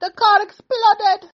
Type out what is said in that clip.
the car exploded.